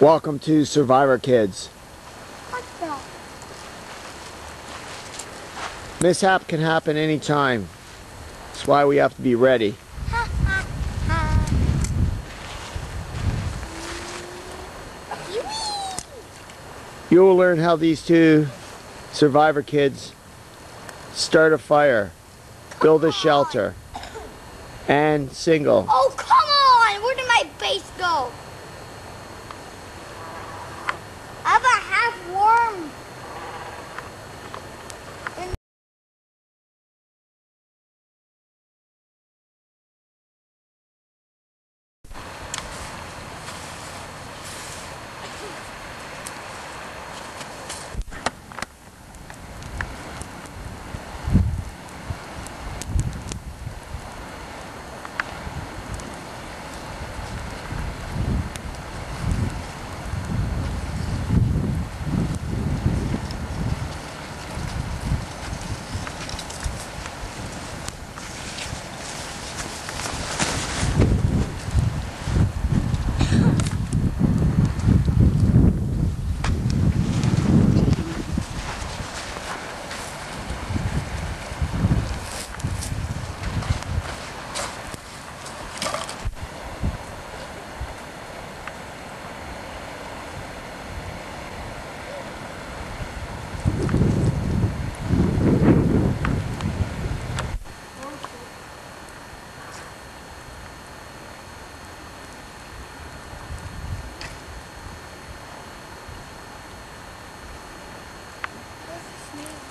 Welcome to Survivor Kids. Mishap can happen anytime. That's why we have to be ready. You will learn how these two Survivor Kids start a fire, build a shelter, and single. Oh, come on! Where did my base go? I have a half worm.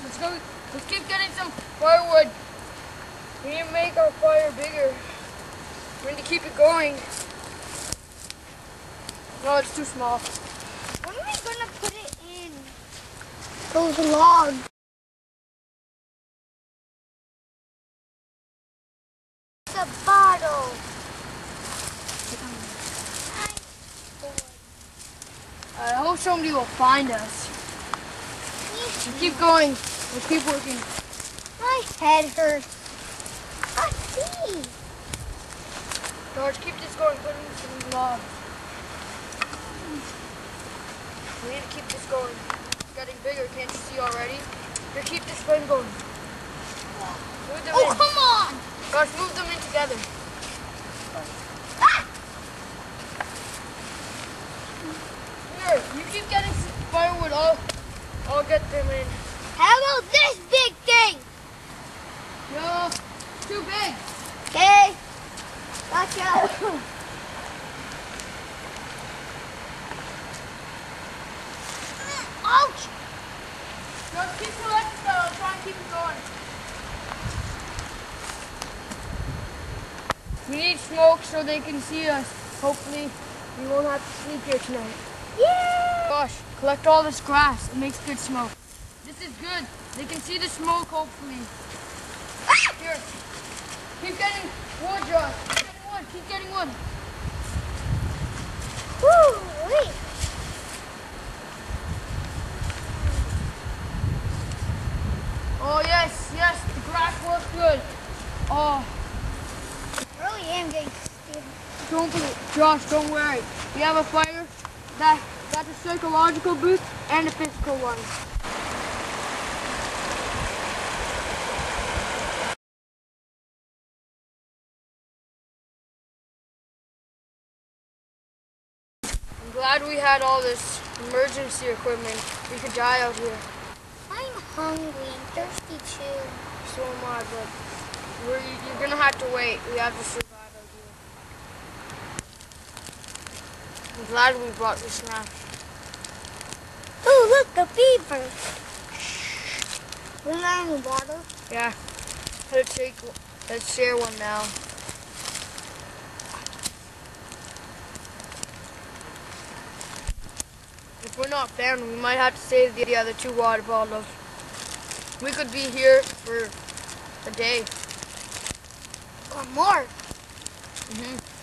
Let's go. Let's keep getting some firewood. We need to make our fire bigger. We need to keep it going. No, it's too small. When are we gonna put it in? Those logs. It's a bottle. I hope somebody will find us. Keep going. We keep working. My head hurts. I see. George, keep this going. Put in some logs. We need to keep this going. It's getting bigger. Can't you see already? Here, keep this flame going. Move them Oh, in. come on. George, move them in together. Ah! Here, you keep getting firewood. I'll, I'll get them in. How about this big thing? No, too big. Okay. Gotcha. Ouch! George, keep. Try and keep it going. We need smoke so they can see us. Hopefully, we won't have to sleep here tonight. Yeah! Gosh, collect all this grass. It makes good smoke. This is good. They can see the smoke, hopefully. Ah! Here. Keep getting wood, Josh. Keep getting wood. Keep getting wood. Woo! Wait. Oh, yes, yes. The grass works good. Oh, I really am getting stupid. don't be, Josh, don't worry. We have a fire. That, that's a psychological boost and a physical one. I'm glad we had all this emergency equipment. We could die out here. I'm hungry and thirsty too. So am I, but we're, you're gonna have to wait. We have to survive out here. I'm glad we brought the snacks. Look, the beaver. Isn't that in the water? Yeah. Let's take. Let's share one now. If we're not found, we might have to save the other two water bottles. We could be here for a day. Or more. hmm